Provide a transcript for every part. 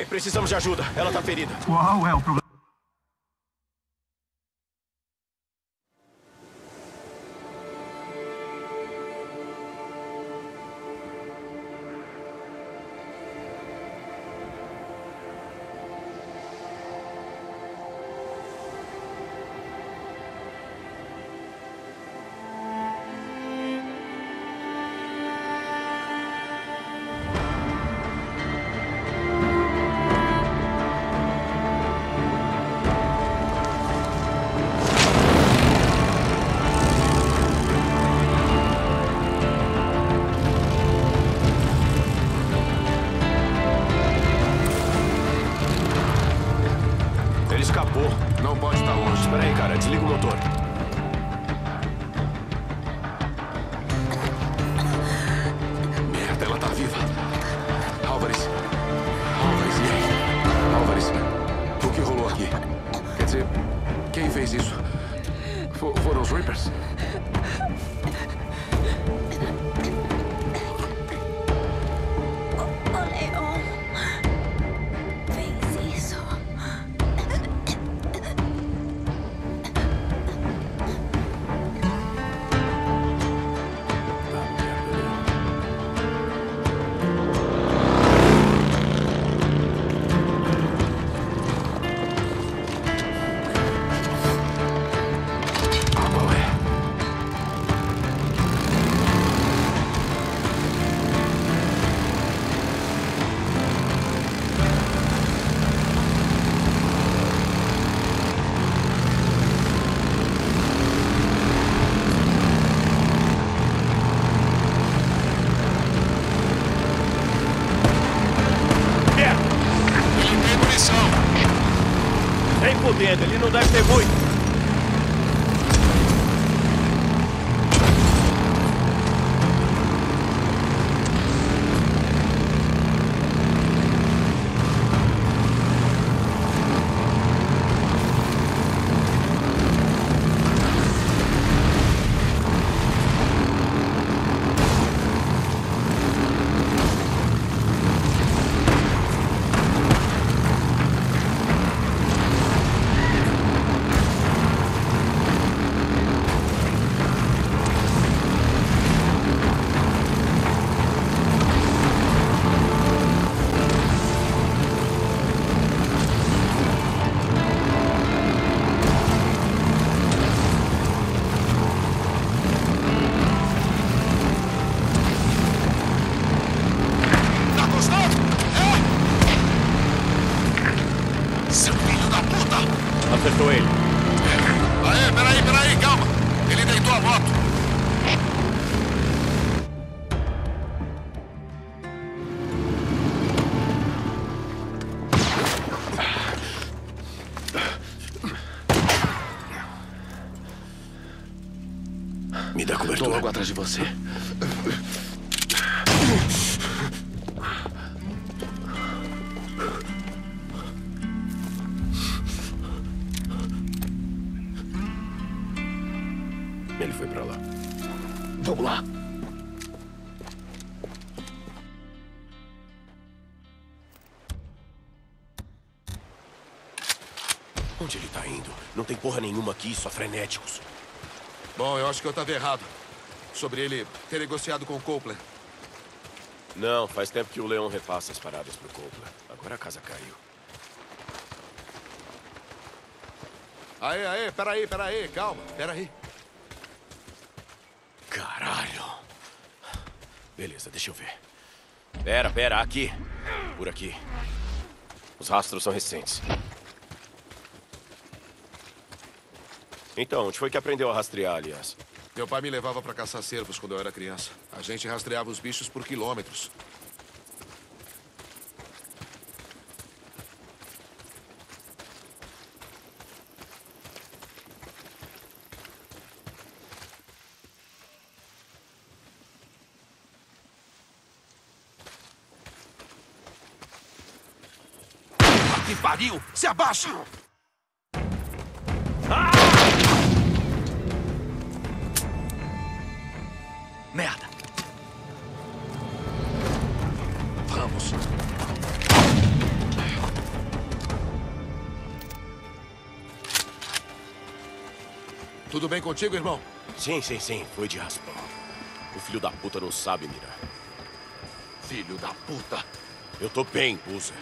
Ok, precisamos de ajuda. Ela tá ferida. Qual é o problema? Não pode estar longe. Espera aí, cara. Desliga o motor. Nem fudendo. Ele não deve ter muito. Me dá Tô cobertura. logo atrás de você. Ele foi pra lá. Vamos lá. Onde ele tá indo? Não tem porra nenhuma aqui, só frenéticos. Bom, eu acho que eu tava errado. Sobre ele ter negociado com o Copeland. Não, faz tempo que o Leão repassa as paradas pro Copeland. Agora a casa caiu. Aê, aê, peraí, peraí, calma, peraí. Caralho. Beleza, deixa eu ver. Pera, pera, aqui. Por aqui. Os rastros são recentes. Então, onde foi que aprendeu a rastrear, aliás? Meu pai me levava pra caçar cervos quando eu era criança. A gente rastreava os bichos por quilômetros. Que pariu! Se abaixa! Bem contigo, irmão? Sim, sim, sim. Foi de raspão. O filho da puta não sabe mirar. Filho da puta. Eu tô bem, Buza.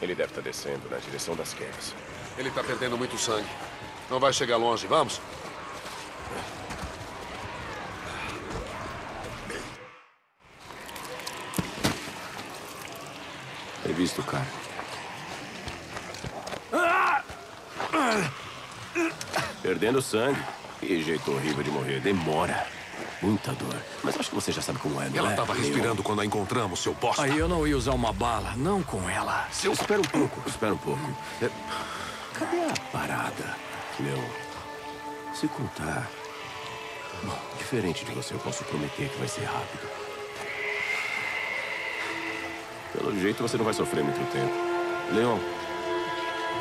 Ele deve estar descendo na direção das quedas. Ele tá perdendo muito sangue. Não vai chegar longe. Vamos? Tem visto o cara? Perdendo sangue. Que jeito horrível de morrer. Demora. Muita dor. Mas acho que você já sabe como é, não Ela é? estava Leon? respirando quando a encontramos, seu bosta. Aí eu não ia usar uma bala, não com ela. Seu... Espera um pouco, espera um pouco. É, Cadê a parada, Leon? Se contar... Bom, diferente de você, eu posso prometer que vai ser rápido. Pelo jeito, você não vai sofrer muito tempo. Leon,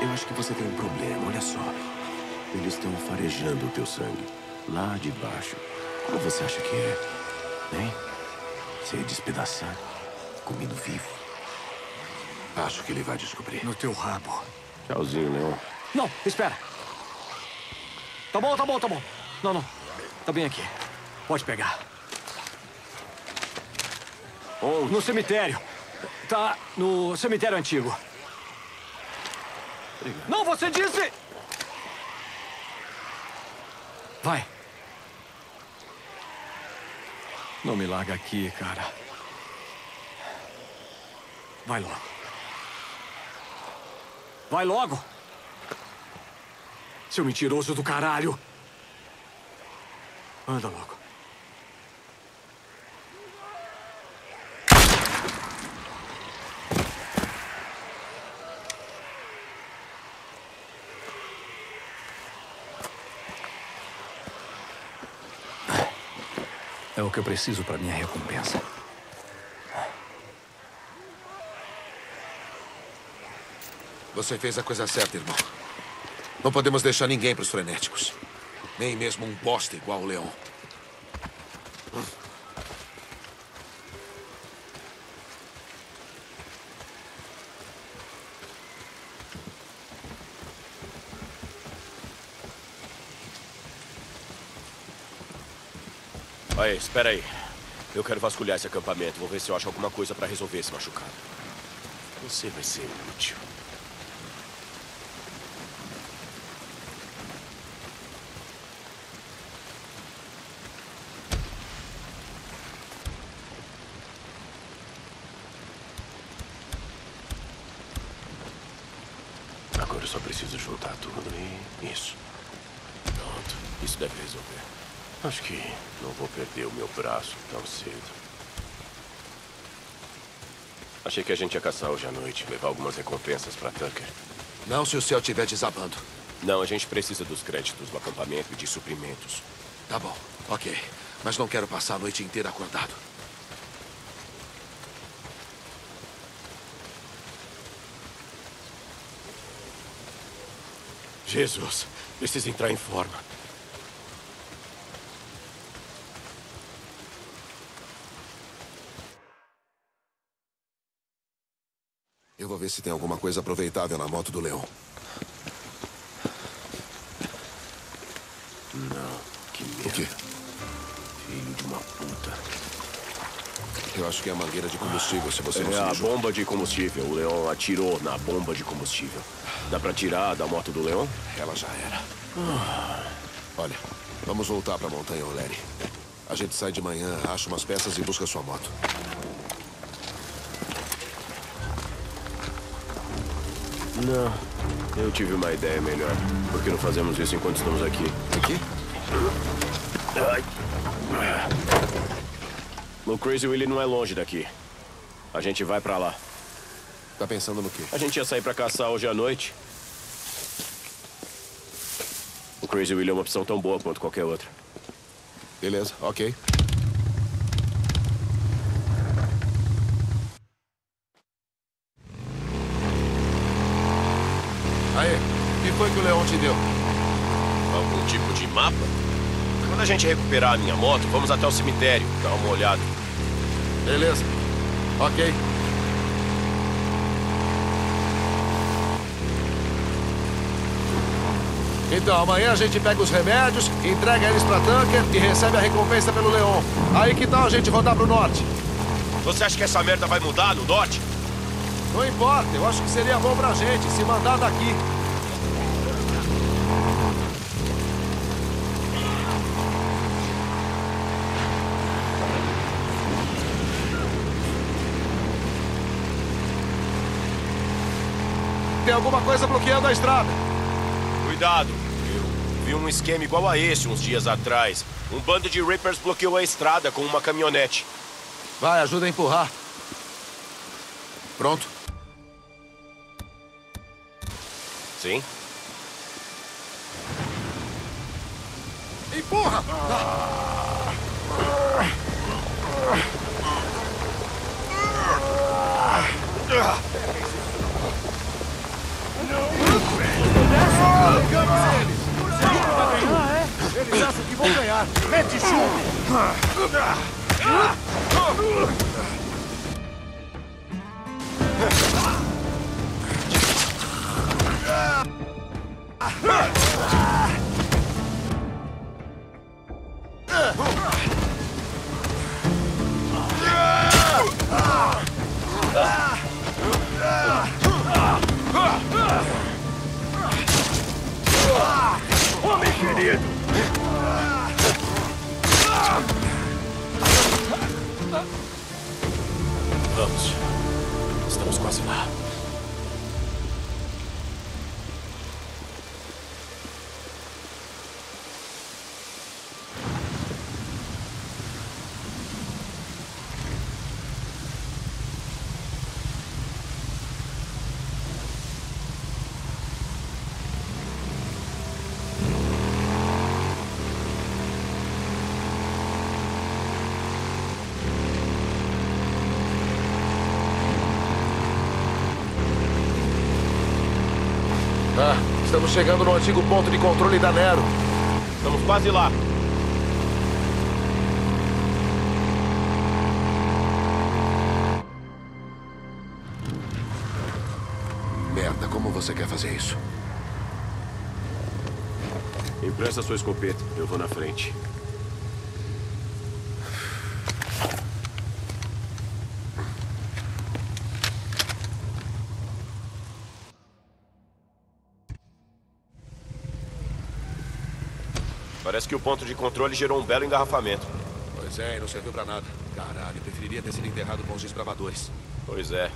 eu acho que você tem um problema, olha só. Eles estão farejando o teu sangue. Lá de baixo. Como você acha que é? Hein? Ser despedaçado, comido vivo. Acho que ele vai descobrir. No teu rabo. Tchauzinho, Leon. Não, espera. Tá bom, tá bom, tá bom. Não, não. Tá bem aqui. Pode pegar. Onde? No cemitério. Tá no cemitério antigo. Obrigado. Não, você disse! Vai. Não me larga aqui, cara. Vai logo. Vai logo! Seu mentiroso do caralho! Anda logo. É o que eu preciso para minha recompensa. Você fez a coisa certa, irmão. Não podemos deixar ninguém para os frenéticos. Nem mesmo um bosta igual o Leon. Aí, espera aí. Eu quero vasculhar esse acampamento. Vou ver se eu acho alguma coisa pra resolver esse machucado. Você vai ser útil. Agora eu só preciso juntar tudo e... Isso. Pronto. Isso deve resolver. Acho que não vou perder o meu braço tão cedo. Achei que a gente ia caçar hoje à noite, levar algumas recompensas pra Tucker. Não se o céu estiver desabando. Não, a gente precisa dos créditos do acampamento e de suprimentos. Tá bom, ok. Mas não quero passar a noite inteira acordado. Jesus, precisa entrar em forma. Eu vou ver se tem alguma coisa aproveitável na moto do Leon. Não, que merda. O quê? Filho de uma puta. Eu acho que é a mangueira de combustível, se você não É se a mijou. bomba de combustível. O Leon atirou na bomba de combustível. Dá pra tirar da moto do Leon? Ela já era. Olha, vamos voltar pra Montanha O'Leary. A gente sai de manhã, acha umas peças e busca sua moto. Não. Eu tive uma ideia melhor. Por que não fazemos isso enquanto estamos aqui? Aqui? Ai. O Crazy Willie não é longe daqui. A gente vai pra lá. Tá pensando no quê? A gente ia sair pra caçar hoje à noite. O Crazy Willie é uma opção tão boa quanto qualquer outra. Beleza, ok. Aí, o que foi que o Leon te deu? Algum tipo de mapa? Quando a gente recuperar a minha moto, vamos até o cemitério, dar uma olhada. Beleza. Ok. Então, amanhã a gente pega os remédios, entrega eles pra Tucker e recebe a recompensa pelo Leon. Aí que tal a gente rodar pro norte? Você acha que essa merda vai mudar no norte? Não importa, eu acho que seria bom pra gente se mandar daqui. Alguma coisa bloqueando a estrada. Cuidado. Eu vi um esquema igual a esse uns dias atrás. Um bando de Rippers bloqueou a estrada com uma caminhonete. Vai, ajuda a empurrar. Pronto? Sim? Empurra! Eles acham que vão ganhar. Mete chumbo! Estamos chegando no antigo ponto de controle da Nero. Estamos quase lá. Merda, como você quer fazer isso? Empresta sua escopeta. Eu vou na frente. Parece que o ponto de controle gerou um belo engarrafamento. Pois é, não serviu pra nada. Caralho, preferiria ter sido enterrado com os desbravadores. Pois é.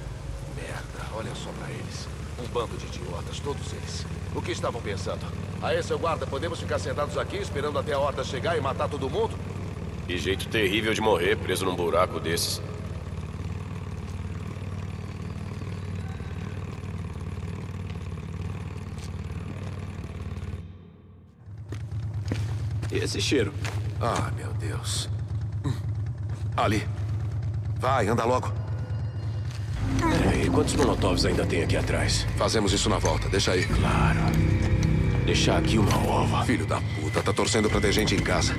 Merda, olha só pra eles. Um bando de idiotas, todos eles. O que estavam pensando? Aí, seu guarda, podemos ficar sentados aqui esperando até a horda chegar e matar todo mundo? Que jeito terrível de morrer preso num buraco desses. E esse cheiro? Ah, meu Deus. Hum. Ali. Vai, anda logo. E quantos molotovs ainda tem aqui atrás? Fazemos isso na volta, deixa aí. Claro. Deixar aqui uma ova. Filho da puta, tá torcendo pra ter gente em casa.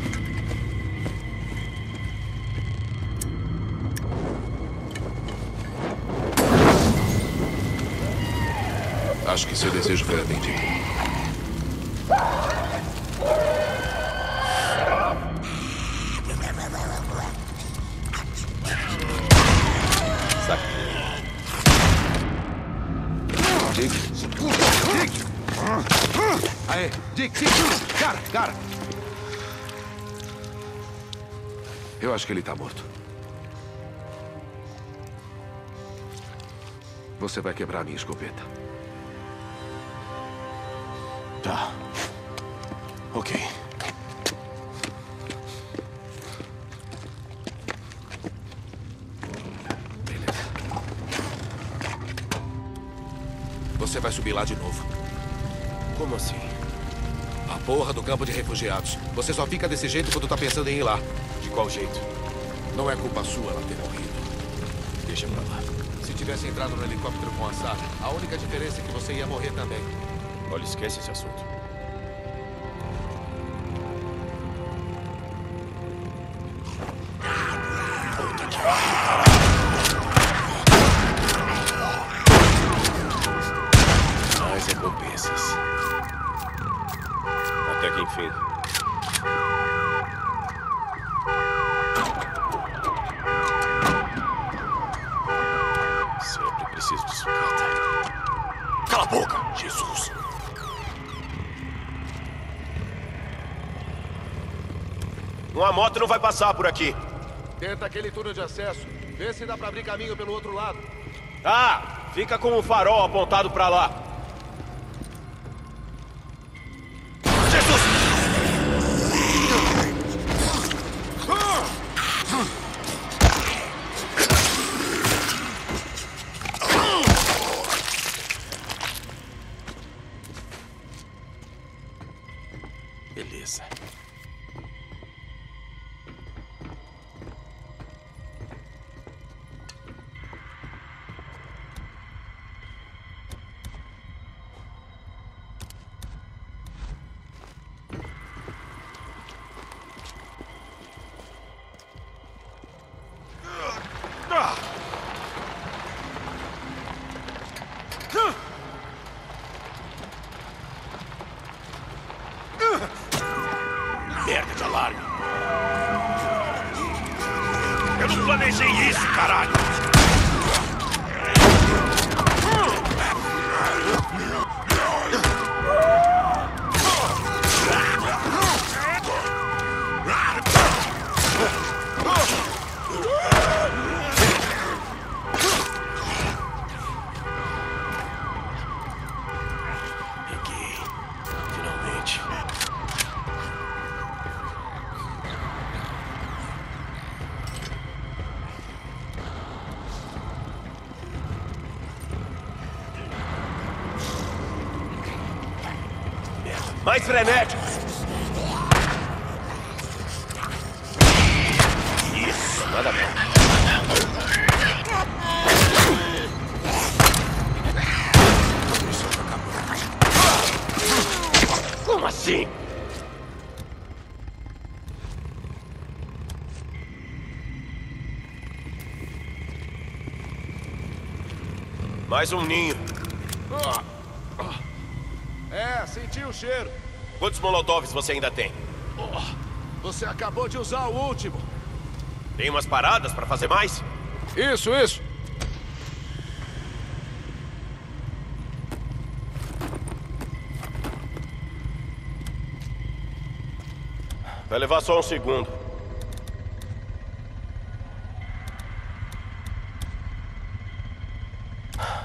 Acho que seu desejo foi atendido. Cara, cara! Eu acho que ele tá morto. Você vai quebrar minha escopeta. Tá. Ok. Beleza. Você vai subir lá de novo. Como assim? A porra do campo de refugiados. Você só fica desse jeito quando tá pensando em ir lá. De qual jeito? Não é culpa sua ela ter morrido. Deixa pra lá. Se tivesse entrado no helicóptero com a Sarah, a única diferença é que você ia morrer também. Olha, esquece esse assunto. Uma moto não vai passar por aqui. Tenta aquele túnel de acesso. Vê se dá pra abrir caminho pelo outro lado. Tá, fica com o farol apontado pra lá. Beleza. Isso, Isso, nada bom. Como assim? Mais um ninho. É, senti o cheiro. Quantos molotovs você ainda tem? Você acabou de usar o último. Tem umas paradas pra fazer mais? Isso, isso. Vai levar só um segundo.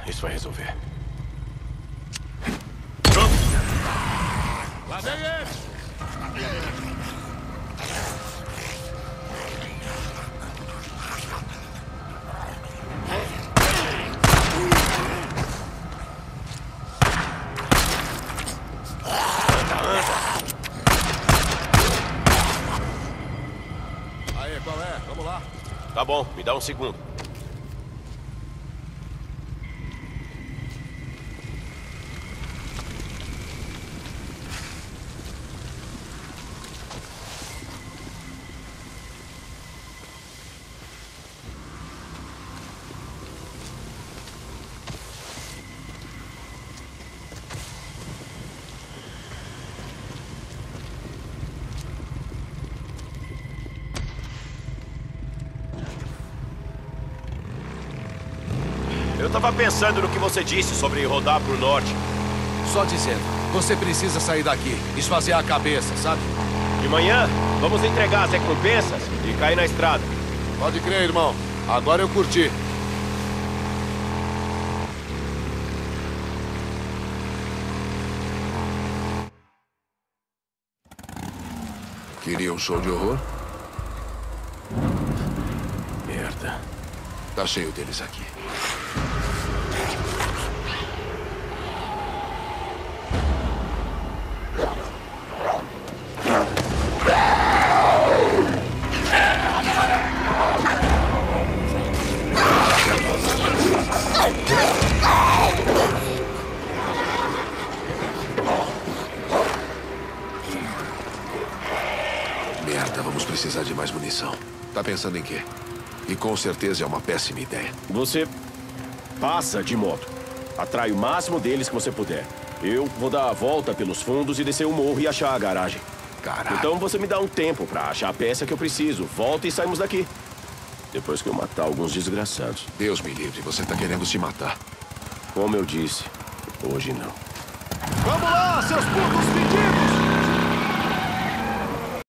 Isso vai resolver. Lá vem ele. Tá bom, me dá um segundo. Pensando no que você disse sobre rodar pro norte. Só dizendo, você precisa sair daqui, esvaziar a cabeça, sabe? De manhã, vamos entregar as recompensas e cair na estrada. Pode crer, irmão. Agora eu curti. Queria um show de horror? Merda. Tá cheio deles aqui. Tá pensando em quê? E com certeza é uma péssima ideia. Você passa de moto. Atrai o máximo deles que você puder. Eu vou dar a volta pelos fundos e descer o morro e achar a garagem. Caralho. Então você me dá um tempo pra achar a peça que eu preciso. Volta e saímos daqui. Depois que eu matar alguns desgraçados. Deus me livre, você tá querendo se matar. Como eu disse, hoje não. Vamos lá, seus putos pedidos!